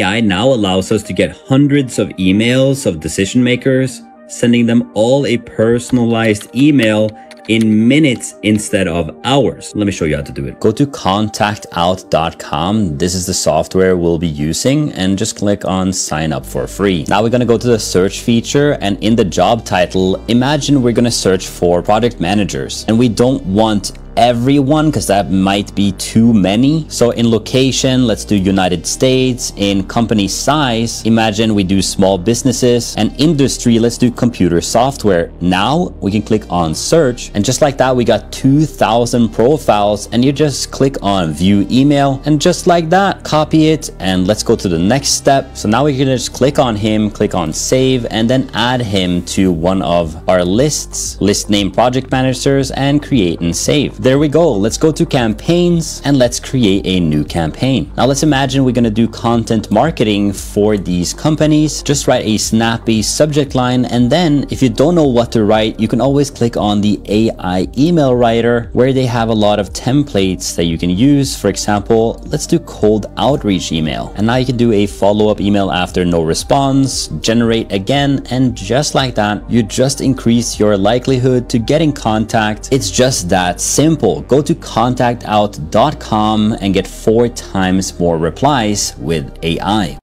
AI now allows us to get hundreds of emails of decision makers, sending them all a personalized email in minutes instead of hours. Let me show you how to do it. Go to contactout.com. This is the software we'll be using and just click on sign up for free. Now we're going to go to the search feature and in the job title, imagine we're going to search for project managers and we don't want everyone because that might be too many. So in location, let's do United States. In company size, imagine we do small businesses and industry, let's do computer software. Now we can click on search and just like that, we got 2000 profiles and you just click on view email and just like that, copy it and let's go to the next step. So now we can just click on him, click on save and then add him to one of our lists, list name project managers and create and save there we go. Let's go to campaigns and let's create a new campaign. Now let's imagine we're going to do content marketing for these companies. Just write a snappy subject line. And then if you don't know what to write, you can always click on the AI email writer where they have a lot of templates that you can use. For example, let's do cold outreach email. And now you can do a follow-up email after no response, generate again. And just like that, you just increase your likelihood to get in contact. It's just that simple simple. Go to contactout.com and get four times more replies with AI.